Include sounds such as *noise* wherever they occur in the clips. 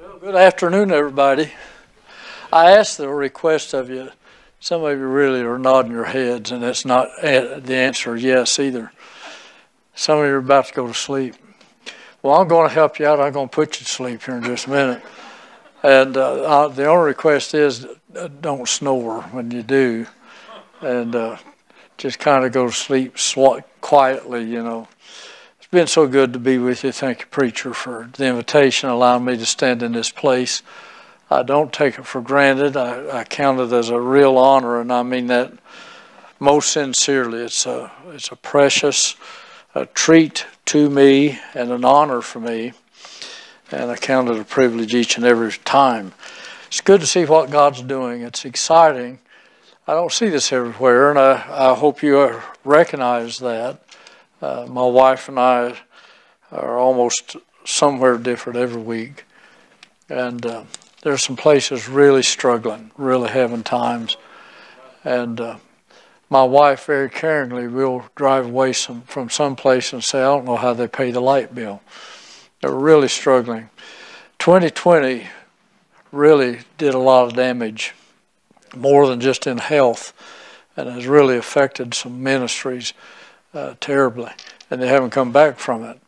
Well, good afternoon, everybody. I asked the request of you. Some of you really are nodding your heads, and that's not the answer yes either. Some of you are about to go to sleep. Well, I'm going to help you out. I'm going to put you to sleep here in just a minute. And uh, the only request is uh, don't snore when you do. And uh, just kind of go to sleep quietly, you know. It's been so good to be with you. Thank you, preacher, for the invitation, allowing me to stand in this place. I don't take it for granted. I, I count it as a real honor, and I mean that most sincerely. It's a, it's a precious a treat to me and an honor for me and I count it a privilege each and every time. It's good to see what God's doing. It's exciting. I don't see this everywhere, and I, I hope you recognize that. Uh, my wife and I are almost somewhere different every week, and uh, there's some places really struggling, really having times, and uh, my wife very caringly will drive away some, from some place and say, I don't know how they pay the light bill. They're really struggling. 2020 really did a lot of damage, more than just in health, and has really affected some ministries uh, terribly, and they haven't come back from it.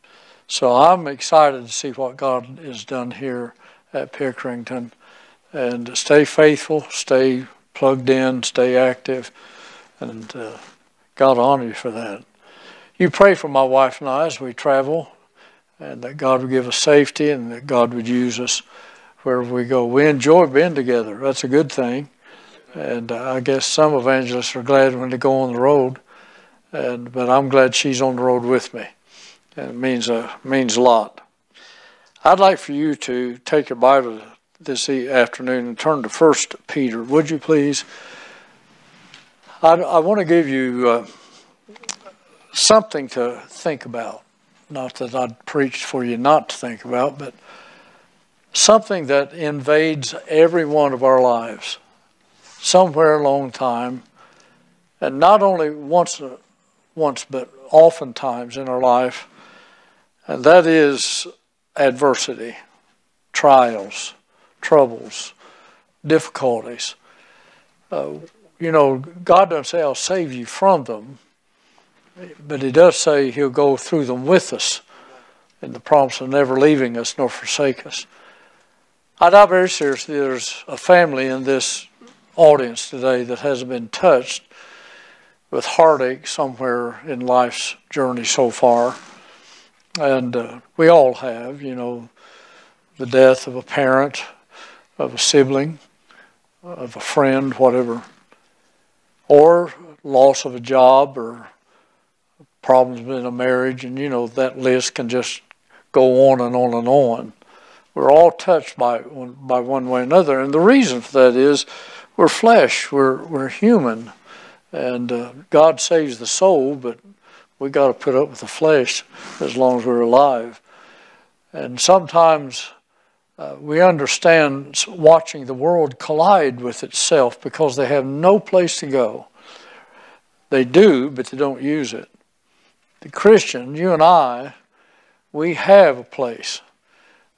So I'm excited to see what God has done here at Pickerington, and stay faithful, stay plugged in, stay active, and uh, God honor you for that. You pray for my wife and I as we travel and that God would give us safety and that God would use us wherever we go. We enjoy being together. That's a good thing. And uh, I guess some evangelists are glad when they go on the road, and but I'm glad she's on the road with me. And it means a means a lot. I'd like for you to take your Bible this afternoon and turn to First Peter, would you please? I, I want to give you uh, something to think about not that I'd preached for you not to think about, but something that invades every one of our lives somewhere along time, and not only once, once but oftentimes in our life, and that is adversity, trials, troubles, difficulties. Uh, you know, God doesn't say, I'll save you from them but he does say he'll go through them with us in the promise of never leaving us nor forsake us. I doubt very seriously there's a family in this audience today that hasn't been touched with heartache somewhere in life's journey so far. And uh, we all have, you know, the death of a parent, of a sibling, of a friend, whatever, or loss of a job or problems in a marriage, and you know that list can just go on and on and on. We're all touched by by one way or another, and the reason for that is we're flesh, we're we're human, and uh, God saves the soul, but we got to put up with the flesh as long as we're alive. And sometimes uh, we understand watching the world collide with itself because they have no place to go. They do, but they don't use it the Christian, you and I, we have a place.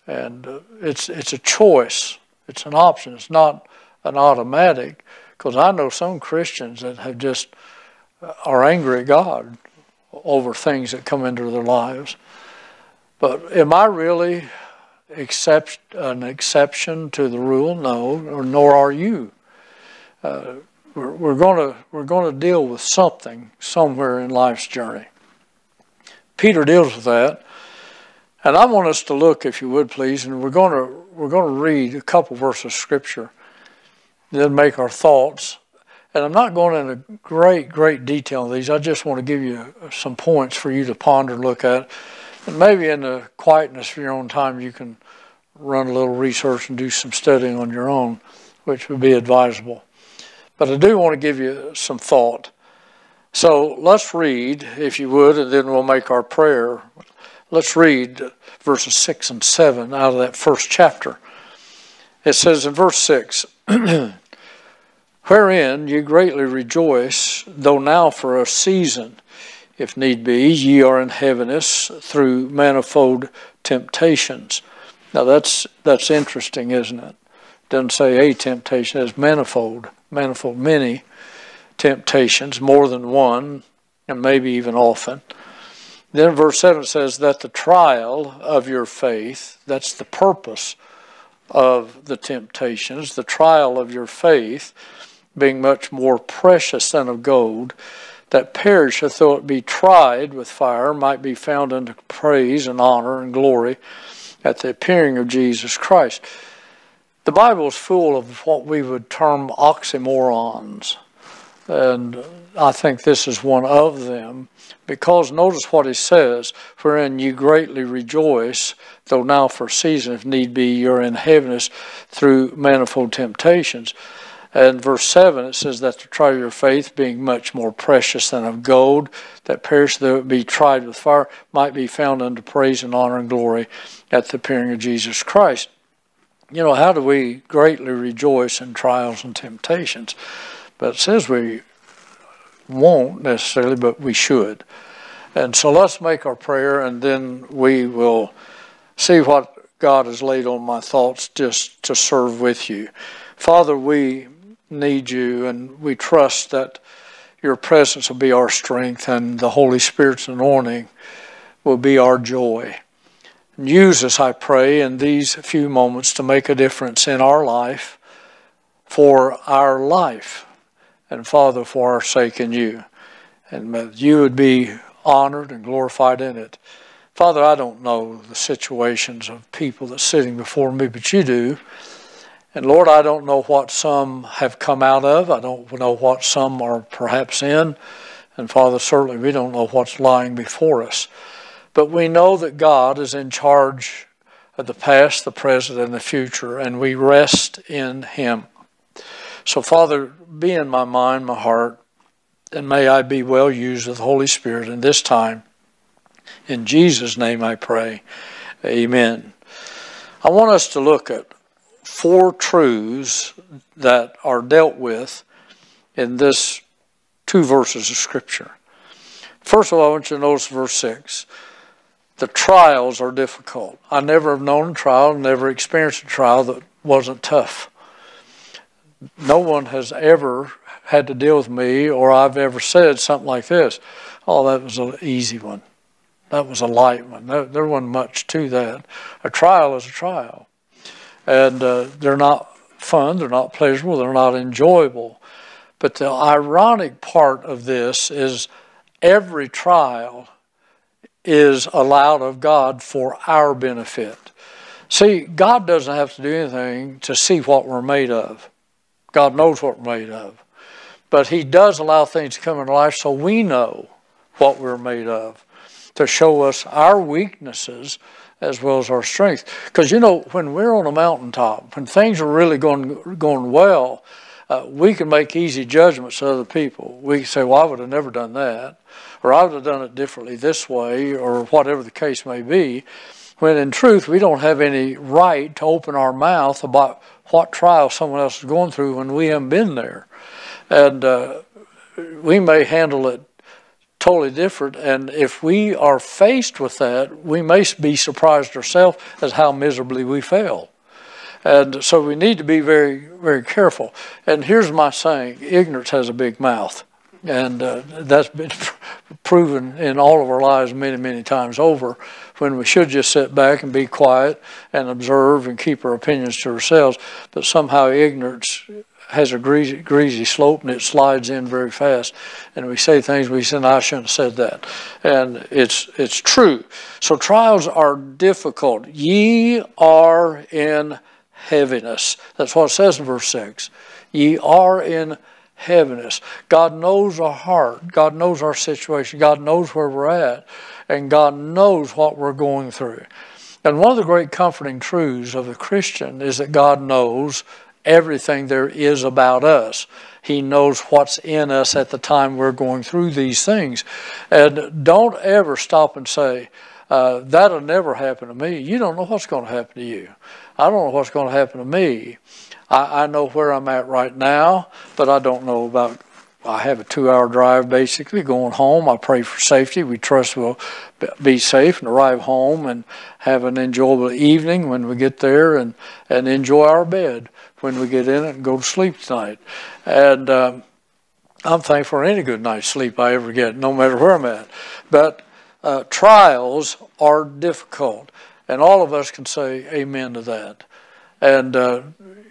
And uh, it's, it's a choice, it's an option, it's not an automatic. Because I know some Christians that have just uh, are angry at God over things that come into their lives. But am I really an exception to the rule? No, or nor are you. Uh, we're, we're going to we're going to deal with something somewhere in life's journey. Peter deals with that. And I want us to look, if you would please, and we're going to we're going to read a couple verses of scripture, then make our thoughts. And I'm not going into great, great detail on these. I just want to give you some points for you to ponder and look at. And maybe in the quietness of your own time, you can run a little research and do some studying on your own, which would be advisable. But I do want to give you some thought. So let's read, if you would, and then we'll make our prayer. Let's read verses 6 and 7 out of that first chapter. It says in verse 6 *clears throat* Wherein ye greatly rejoice, though now for a season, if need be, ye are in heaviness through manifold temptations, Now that's that's interesting, isn't it? Doesn't say a temptation, it's manifold, manifold, many temptations, more than one, and maybe even often. Then verse 7 says that the trial of your faith, that's the purpose of the temptations, the trial of your faith, being much more precious than of gold, that perisheth though it be tried with fire, might be found unto praise and honor and glory at the appearing of Jesus Christ. The Bible is full of what we would term oxymorons. And I think this is one of them. Because notice what he says, wherein you greatly rejoice, though now for a season, if need be, you're in heaviness through manifold temptations. And verse 7, it says that to try your faith, being much more precious than of gold, that perish though it be tried with fire, might be found unto praise and honor and glory at the appearing of Jesus Christ. You know, how do we greatly rejoice in trials and temptations? But it says we won't necessarily, but we should. And so let's make our prayer and then we will see what God has laid on my thoughts just to serve with you. Father, we need you and we trust that your presence will be our strength and the Holy Spirit's anointing will be our joy. Use us, I pray, in these few moments to make a difference in our life, for our life, and Father, for our sake in you. And that you would be honored and glorified in it. Father, I don't know the situations of people that's sitting before me, but you do. And Lord, I don't know what some have come out of. I don't know what some are perhaps in. And Father, certainly we don't know what's lying before us. But we know that God is in charge of the past, the present, and the future, and we rest in Him. So, Father, be in my mind, my heart, and may I be well used of the Holy Spirit in this time. In Jesus' name I pray. Amen. I want us to look at four truths that are dealt with in this two verses of Scripture. First of all, I want you to notice verse 6 the trials are difficult. I never have known a trial, never experienced a trial that wasn't tough. No one has ever had to deal with me or I've ever said something like this. Oh, that was an easy one. That was a light one. There wasn't much to that. A trial is a trial. And uh, they're not fun, they're not pleasurable, they're not enjoyable. But the ironic part of this is every trial is allowed of God for our benefit. See, God doesn't have to do anything to see what we're made of. God knows what we're made of. But He does allow things to come in life so we know what we're made of, to show us our weaknesses as well as our strength. Because you know, when we're on a mountaintop, when things are really going going well, uh, we can make easy judgments of other people. We can say, "Well, I would have never done that." or I would have done it differently this way, or whatever the case may be, when in truth we don't have any right to open our mouth about what trial someone else is going through when we haven't been there. And uh, we may handle it totally different. And if we are faced with that, we may be surprised ourselves as how miserably we fail. And so we need to be very, very careful. And here's my saying ignorance has a big mouth. And uh, that's been proven in all of our lives many, many times over when we should just sit back and be quiet and observe and keep our opinions to ourselves. But somehow ignorance has a greasy, greasy slope and it slides in very fast. And we say things we say, I shouldn't have said that. And it's, it's true. So trials are difficult. Ye are in heaviness. That's what it says in verse 6. Ye are in heaviness. God knows our heart. God knows our situation. God knows where we're at. And God knows what we're going through. And one of the great comforting truths of the Christian is that God knows everything there is about us. He knows what's in us at the time we're going through these things. And don't ever stop and say, uh, that'll never happen to me. You don't know what's going to happen to you. I don't know what's going to happen to me. I, I know where I'm at right now, but I don't know about I have a two hour drive basically going home. I pray for safety. We trust we'll be safe and arrive home and have an enjoyable evening when we get there and, and enjoy our bed when we get in it and go to sleep tonight. And um, I'm thankful for any good night's sleep I ever get, no matter where I'm at. But uh, trials are difficult, and all of us can say amen to that. And uh,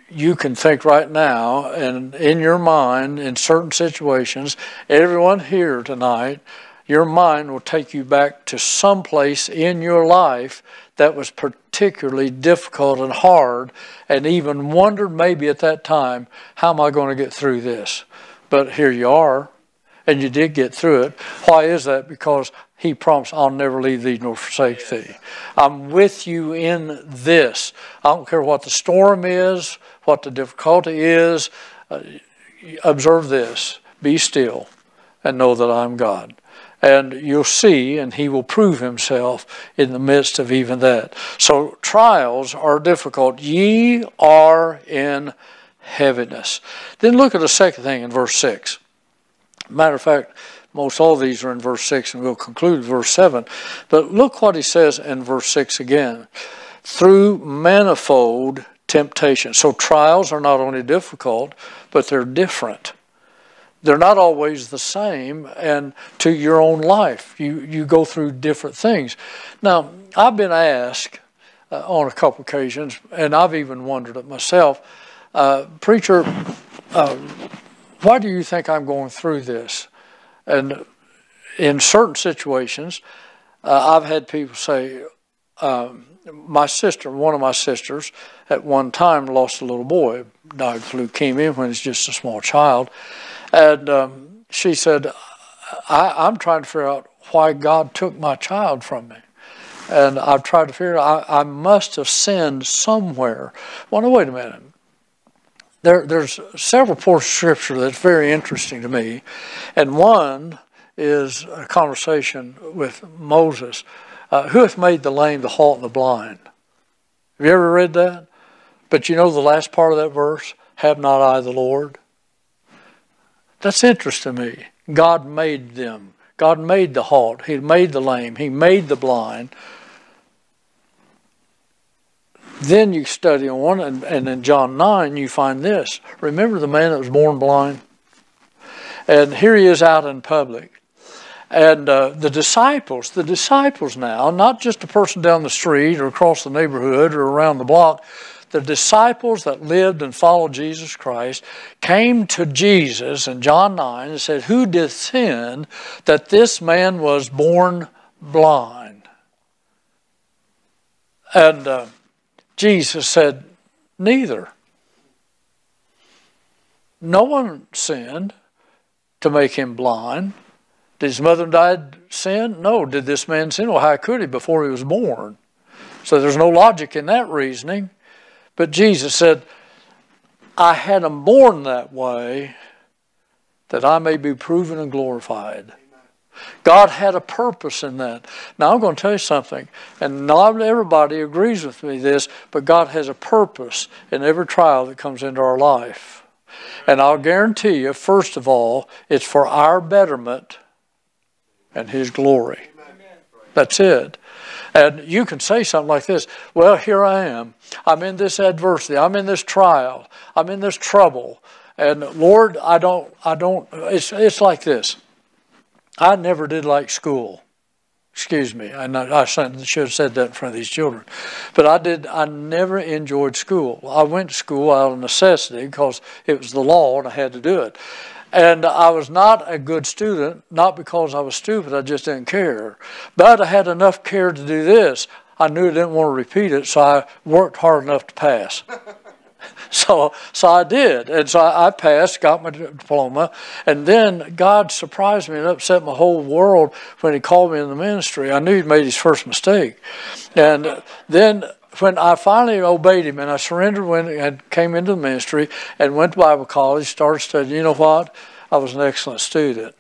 you can think right now, and in your mind, in certain situations, everyone here tonight, your mind will take you back to some place in your life that was particularly difficult and hard, and even wondered maybe at that time, how am I going to get through this? But here you are, and you did get through it. Why is that? Because he promised, I'll never leave thee nor forsake thee. I'm with you in this. I don't care what the storm is, what the difficulty is. Uh, observe this be still and know that I'm God. And you'll see, and he will prove himself in the midst of even that. So trials are difficult. Ye are in heaviness. Then look at the second thing in verse 6. Matter of fact, most all these are in verse 6, and we'll conclude verse 7. But look what he says in verse 6 again. Through manifold temptation. So trials are not only difficult, but they're different. They're not always the same, and to your own life, you, you go through different things. Now, I've been asked uh, on a couple occasions, and I've even wondered it myself, uh, preacher, uh, why do you think I'm going through this? And in certain situations, uh, I've had people say, um, my sister, one of my sisters, at one time lost a little boy, died of leukemia when he was just a small child. And um, she said, I, am trying to figure out why God took my child from me. And I've tried to figure out, I, I must have sinned somewhere. Well, no, wait a minute. There, there's several portions of Scripture that's very interesting to me. And one is a conversation with Moses uh, who hath made the lame, the halt, and the blind? Have you ever read that? But you know the last part of that verse? Have not I the Lord? That's interesting to me. God made them. God made the halt. He made the lame. He made the blind. Then you study on and, and in John 9, you find this. Remember the man that was born blind? And here he is out in public. And uh, the disciples, the disciples now, not just a person down the street or across the neighborhood or around the block, the disciples that lived and followed Jesus Christ came to Jesus in John 9 and said, Who did sin that this man was born blind? And uh, Jesus said, Neither. No one sinned to make him blind. Did his mother dad sin? No. Did this man sin? Well, how could he before he was born? So there's no logic in that reasoning. But Jesus said, I had them born that way that I may be proven and glorified. God had a purpose in that. Now I'm going to tell you something, and not everybody agrees with me this, but God has a purpose in every trial that comes into our life. And I'll guarantee you, first of all, it's for our betterment and His glory. That's it. And you can say something like this Well, here I am. I'm in this adversity. I'm in this trial. I'm in this trouble. And Lord, I don't, I don't, it's, it's like this. I never did like school. Excuse me. I, I should have said that in front of these children. But I did, I never enjoyed school. I went to school out of necessity because it was the law and I had to do it. And I was not a good student, not because I was stupid, I just didn't care. But I had enough care to do this. I knew I didn't want to repeat it, so I worked hard enough to pass. *laughs* so, so I did. And so I passed, got my diploma. And then God surprised me and upset my whole world when He called me in the ministry. I knew He'd made His first mistake. And then when I finally obeyed him and I surrendered when and came into the ministry and went to Bible college, started studying, you know what? I was an excellent student.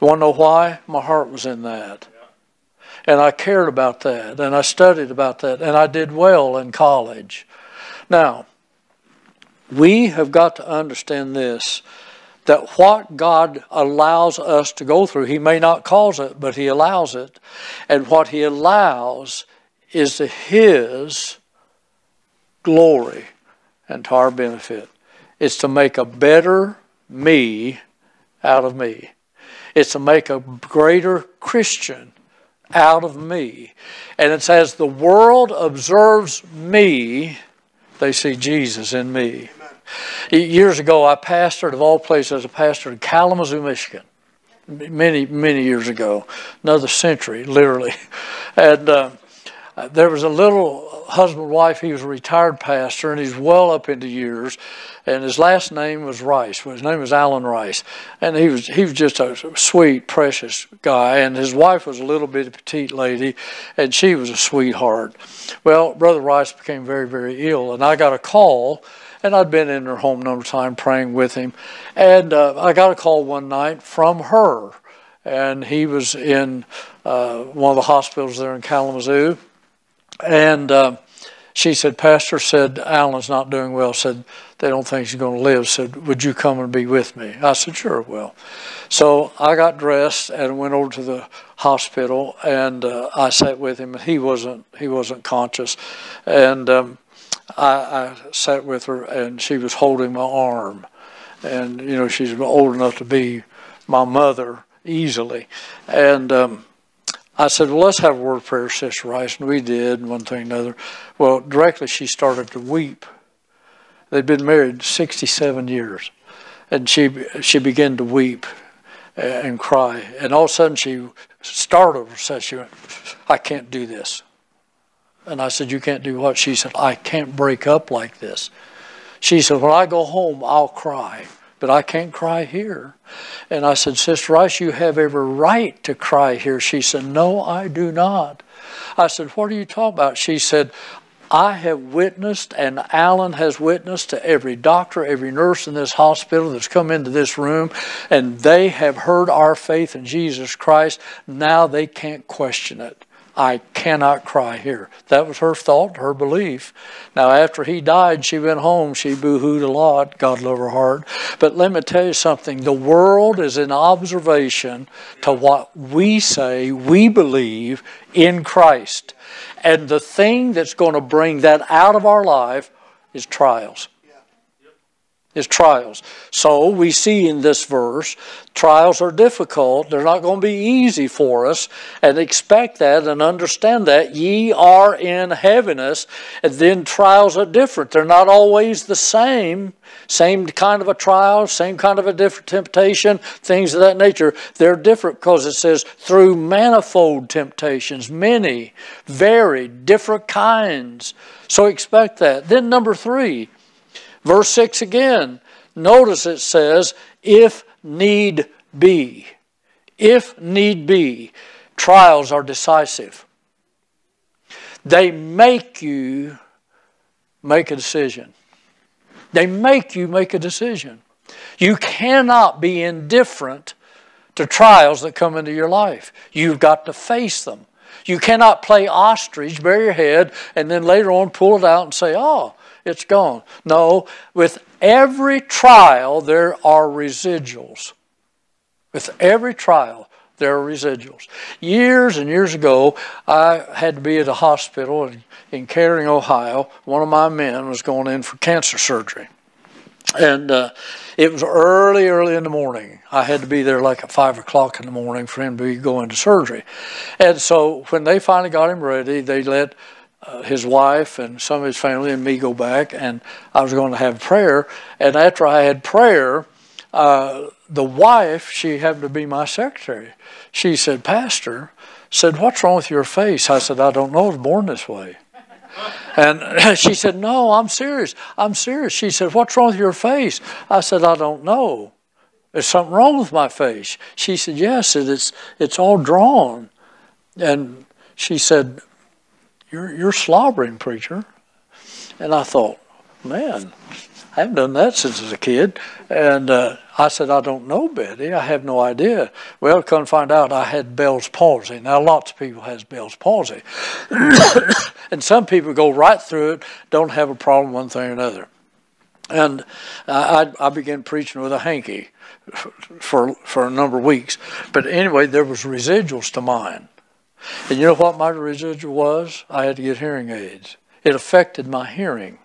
Want to know why? My heart was in that. And I cared about that and I studied about that and I did well in college. Now, we have got to understand this that what God allows us to go through, He may not cause it, but He allows it. And what He allows is to His glory and to our benefit. It's to make a better me out of me. It's to make a greater Christian out of me. And it says, the world observes me, they see Jesus in me. Years ago, I pastored, of all places, I pastored in Kalamazoo, Michigan. Many, many years ago, another century, literally. *laughs* And uh, there was a little husband wife. He was a retired pastor, and he's well up into years. And his last name was Rice. His name was Alan Rice, and he was he was just a sweet, precious guy. And his wife was a little bit petite lady, and she was a sweetheart. Well, Brother Rice became very, very ill, and I got a call and I'd been in her home number of times praying with him. And uh, I got a call one night from her, and he was in uh, one of the hospitals there in Kalamazoo. And uh, she said, Pastor said, Alan's not doing well, said, they don't think he's going to live, said, would you come and be with me? I said, sure, well. So I got dressed and went over to the hospital, and uh, I sat with him, he wasn't, he wasn't conscious. And um, I, I sat with her and she was holding my arm. And, you know, she's old enough to be my mother easily. And um, I said, well, let's have a word of prayer, Sister Rice. And we did, one thing and another. Well, directly she started to weep. They'd been married 67 years. And she, she began to weep uh, and cry. And all of a sudden she startled herself. She went, I can't do this. And I said, You can't do what? She said, I can't break up like this. She said, When I go home, I'll cry, but I can't cry here. And I said, Sister Rice, you have every right to cry here. She said, No, I do not. I said, What are you talking about? She said, I have witnessed, and Alan has witnessed to every doctor, every nurse in this hospital that's come into this room, and they have heard our faith in Jesus Christ. Now they can't question it. I cannot cry here. That was her thought, her belief. Now, after he died, she went home. She boo-hooed a lot. God love her heart. But let me tell you something. The world is in observation to what we say we believe in Christ. And the thing that's going to bring that out of our life is trials is trials. So we see in this verse, trials are difficult. They're not going to be easy for us. And expect that and understand that. Ye are in heaviness. And then trials are different. They're not always the same. Same kind of a trial, same kind of a different temptation, things of that nature. They're different because it says through manifold temptations, many, varied, different kinds. So expect that. Then number three, Verse 6 again, notice it says, if need be. If need be, trials are decisive. They make you make a decision. They make you make a decision. You cannot be indifferent to trials that come into your life. You've got to face them. You cannot play ostrich, bury your head, and then later on pull it out and say, oh, it's gone. No, with every trial, there are residuals. With every trial, there are residuals. Years and years ago, I had to be at a hospital in, in Ohio. One of my men was going in for cancer surgery. And uh, it was early, early in the morning. I had to be there like at 5 o'clock in the morning for him to be going to surgery. And so when they finally got him ready, they let uh, his wife and some of his family and me go back, and I was going to have prayer. And after I had prayer, uh, the wife, she happened to be my secretary. She said, Pastor, said, what's wrong with your face? I said, I don't know. I was born this way. *laughs* And *laughs* she said, No, I'm serious. I'm serious. She said, What's wrong with your face? I said, I don't know. There's something wrong with my face. She said, Yes, it's, it's all drawn. And she said, you're, you're slobbering, preacher. And I thought, man, I haven't done that since I was a kid. And uh, I said, I don't know, Betty. I have no idea. Well, come find out I had Bell's palsy. Now, lots of people has Bell's palsy. *coughs* and some people go right through it, don't have a problem one thing or another. And I, I began preaching with a hanky for, for a number of weeks. But anyway, there was residuals to mine. And you know what my residual was? I had to get hearing aids. It affected my hearing.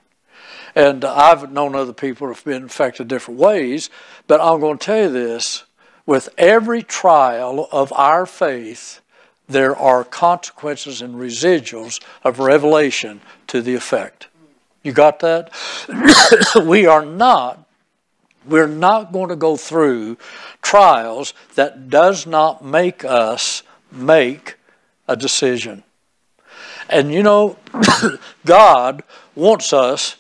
And I've known other people who have been affected different ways, but I'm going to tell you this with every trial of our faith, there are consequences and residuals of revelation to the effect. You got that? *coughs* we are not we're not going to go through trials that does not make us make a decision. And you know, *coughs* God wants us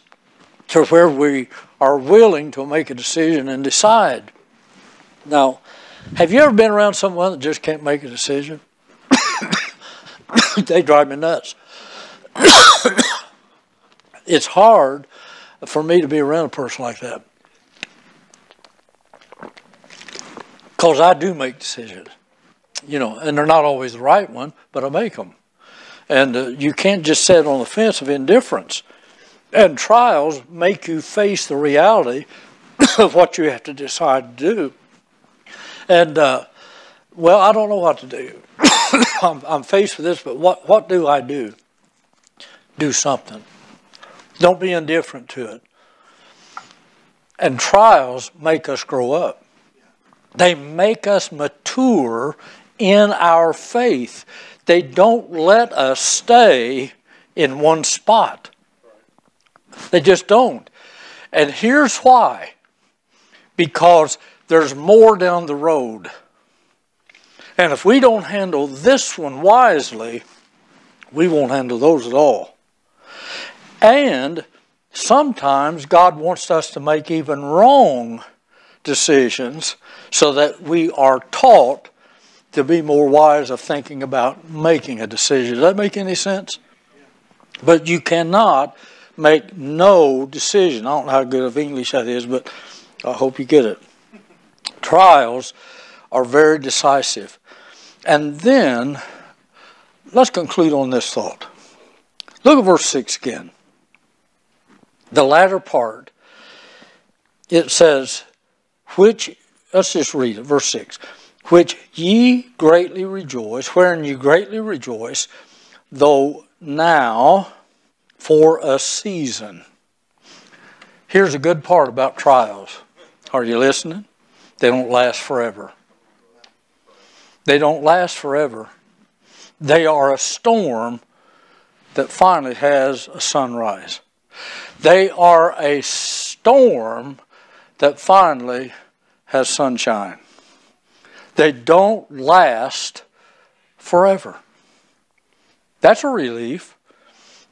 to where we are willing to make a decision and decide. Now, have you ever been around someone that just can't make a decision? *coughs* they drive me nuts. *coughs* it's hard for me to be around a person like that. Because I do make decisions, you know, and they're not always the right one, but I make them. And uh, you can't just sit on the fence of indifference. And trials make you face the reality *coughs* of what you have to decide to do. And, uh, well, I don't know what to do. *coughs* I'm, I'm faced with this, but what, what do I do? Do something. Don't be indifferent to it. And trials make us grow up. They make us mature in our faith. They don't let us stay in one spot. They just don't. And here's why because there's more down the road. And if we don't handle this one wisely, we won't handle those at all. And sometimes God wants us to make even wrong decisions so that we are taught to be more wise of thinking about making a decision. Does that make any sense? But you cannot make no decision. I don't know how good of English that is, but I hope you get it. Trials are very decisive. And then, let's conclude on this thought. Look at verse 6 again. The latter part, it says, which Let's just read it, verse 6. Which ye greatly rejoice, wherein you greatly rejoice, though now for a season. Here's a good part about trials. Are you listening? They don't last forever. They don't last forever. They are a storm that finally has a sunrise. They are a storm that finally has sunshine. They don't last forever. That's a relief.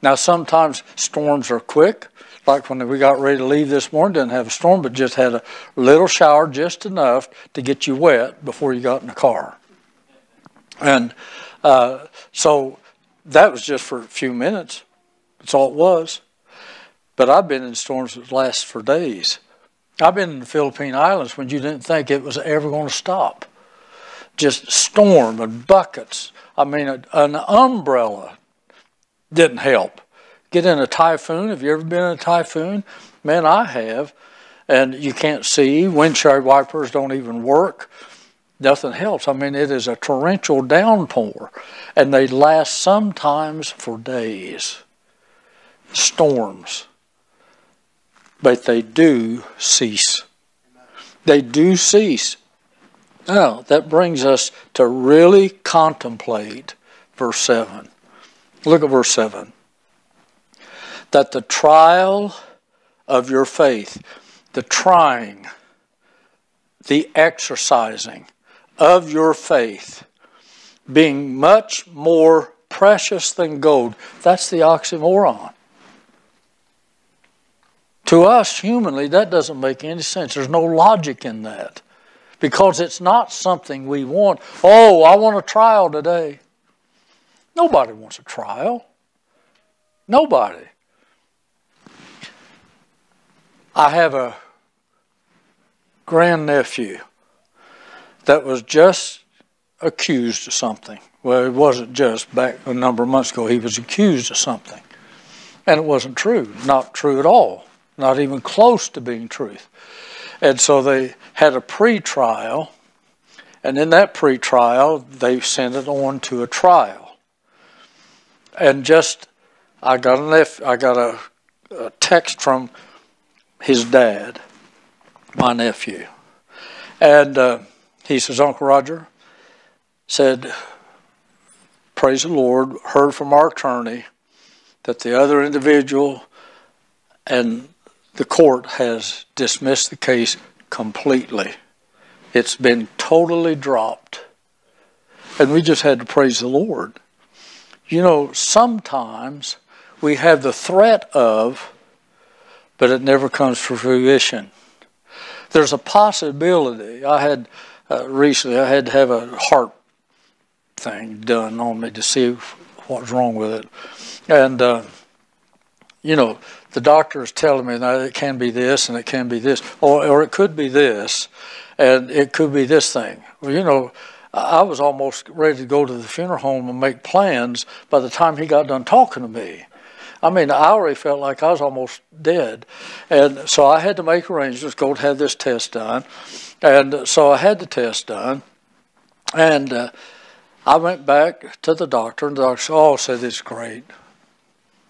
Now, sometimes storms are quick, like when we got ready to leave this morning, didn't have a storm, but just had a little shower, just enough to get you wet before you got in the car. And uh, so that was just for a few minutes. That's all it was. But I've been in storms that last for days. I've been in the Philippine Islands when you didn't think it was ever going to stop. Just storm and buckets. I mean, a, an umbrella didn't help. Get in a typhoon. Have you ever been in a typhoon? Man, I have. And you can't see. Windshield wipers don't even work. Nothing helps. I mean, it is a torrential downpour. And they last sometimes for days. Storms but they do cease. They do cease. Now, that brings us to really contemplate verse 7. Look at verse 7. That the trial of your faith, the trying, the exercising of your faith, being much more precious than gold, that's the oxymoron. To us, humanly, that doesn't make any sense. There's no logic in that because it's not something we want. Oh, I want a trial today. Nobody wants a trial. Nobody. I have a grandnephew that was just accused of something. Well, it wasn't just back a number of months ago. He was accused of something. And it wasn't true. Not true at all not even close to being truth. And so they had a pre-trial, and in that pre-trial, they sent it on to a trial. And just, I got an got a, a text from his dad, my nephew, and uh, he says, Uncle Roger said, praise the Lord, heard from our attorney that the other individual and the court has dismissed the case completely. It's been totally dropped. And we just had to praise the Lord. You know, sometimes we have the threat of, but it never comes to fruition. There's a possibility. I had uh, recently, I had to have a heart thing done on me to see what's wrong with it. And, uh, you know, the doctor is telling me that it can be this and it can be this, or, or it could be this, and it could be this thing. Well, you know, I was almost ready to go to the funeral home and make plans by the time he got done talking to me. I mean, I already felt like I was almost dead. And so I had to make arrangements, go to have this test done. And so I had the test done. And uh, I went back to the doctor, and the doctor said, Oh, said it's great.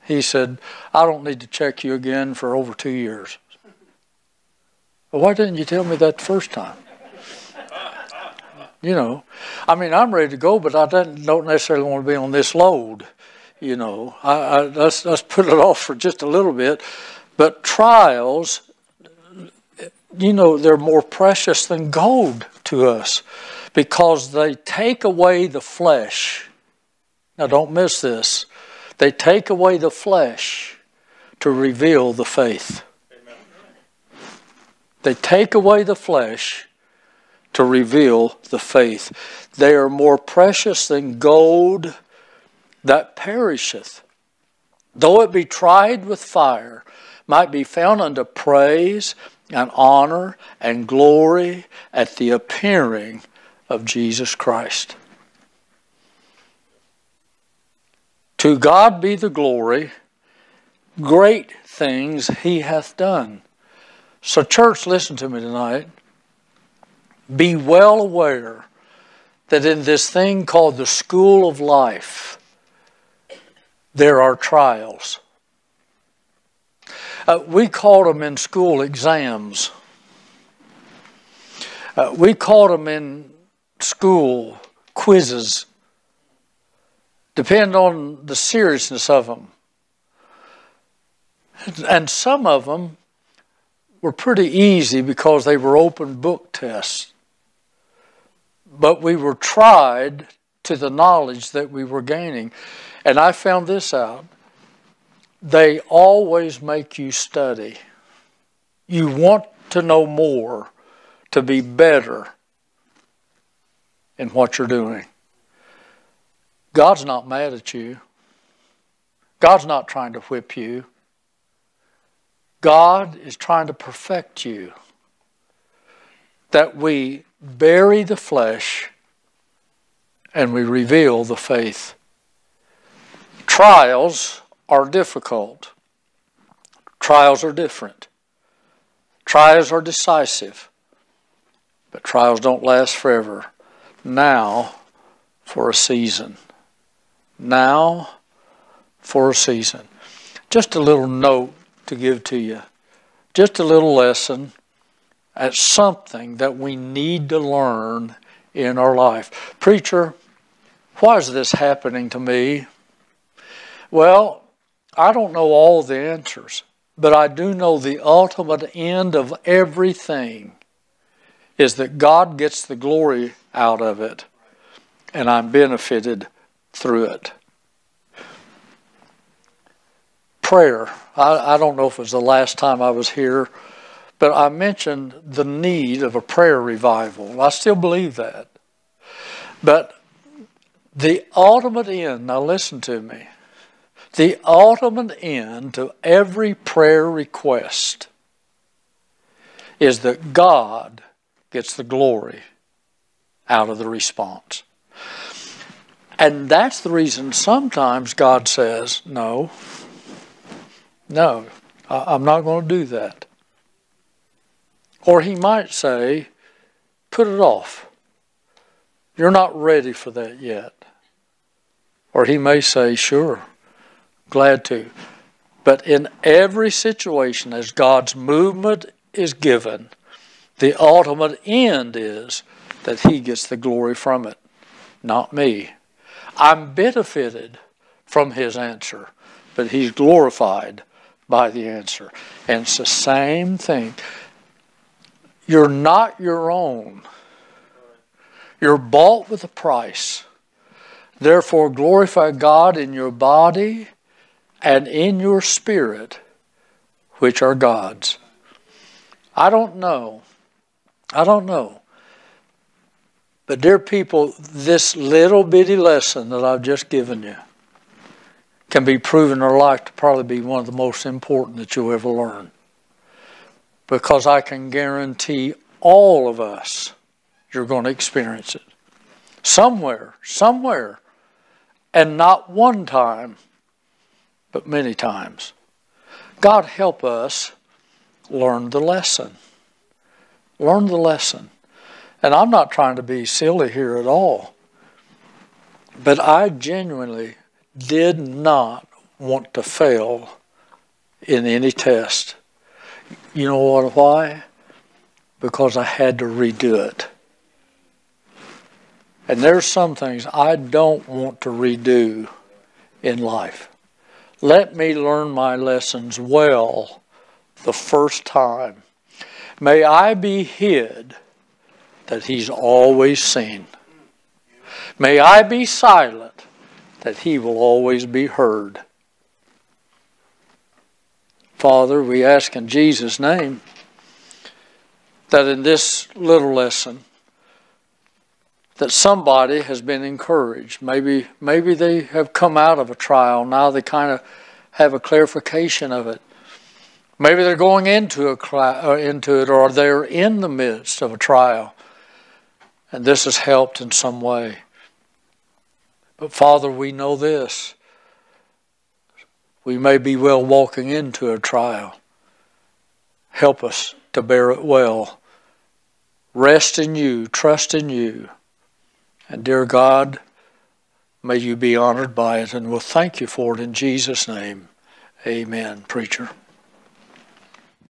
He said, I don't need to check you again for over two years. Well, why didn't you tell me that the first time? You know, I mean, I'm ready to go, but I don't necessarily want to be on this load. You know, I, I, let's, let's put it *laughs* off for just a little bit. But trials, you know, they're more precious than gold to us because they take away the flesh. Now, don't miss this. They take away the flesh to reveal the faith. Amen. They take away the flesh to reveal the faith. They are more precious than gold that perisheth, though it be tried with fire, might be found unto praise and honor and glory at the appearing of Jesus Christ. To God be the glory, great things he hath done. So, church, listen to me tonight. Be well aware that in this thing called the school of life, there are trials. Uh, we called them in school exams. Uh, we called them in school quizzes. Depend on the seriousness of them. And some of them were pretty easy because they were open book tests. But we were tried to the knowledge that we were gaining. And I found this out. They always make you study. You want to know more to be better in what you're doing. God's not mad at you. God's not trying to whip you. God is trying to perfect you. That we bury the flesh and we reveal the faith. Trials are difficult. Trials are different. Trials are decisive. But trials don't last forever. Now for a season. Now for a season. Just a little note to give to you. Just a little lesson at something that we need to learn in our life. Preacher, why is this happening to me? Well, I don't know all the answers, but I do know the ultimate end of everything is that God gets the glory out of it, and I'm benefited through it. Prayer. I, I don't know if it was the last time I was here, but I mentioned the need of a prayer revival. I still believe that. But the ultimate end, now listen to me, the ultimate end to every prayer request is that God gets the glory out of the response. And that's the reason sometimes God says, No, no, I'm not going to do that. Or he might say, put it off. You're not ready for that yet. Or he may say, sure, glad to. But in every situation, as God's movement is given, the ultimate end is that he gets the glory from it, not me. I'm benefited from his answer, but he's glorified by the answer. And it's the same thing. You're not your own. You're bought with a price. Therefore, glorify God in your body and in your spirit, which are God's. I don't know. I don't know. But, dear people, this little bitty lesson that I've just given you can be proven in our life to probably be one of the most important that you'll ever learn. Because I can guarantee all of us you're going to experience it. Somewhere, somewhere. And not one time, but many times. God help us learn the lesson. Learn the lesson. And I'm not trying to be silly here at all. But I genuinely did not want to fail in any test. You know what? Why? Because I had to redo it. And there's some things I don't want to redo in life. Let me learn my lessons well the first time. May I be hid that he's always seen. May I be silent that he will always be heard. Father, we ask in Jesus' name that in this little lesson, that somebody has been encouraged. Maybe, maybe they have come out of a trial. Now they kind of have a clarification of it. Maybe they're going into, a, uh, into it or they're in the midst of a trial. And this has helped in some way. But Father, we know this. We may be well walking into a trial. Help us to bear it well. Rest in you, trust in you. And dear God, may you be honored by it, and we'll thank you for it in Jesus' name. Amen, preacher.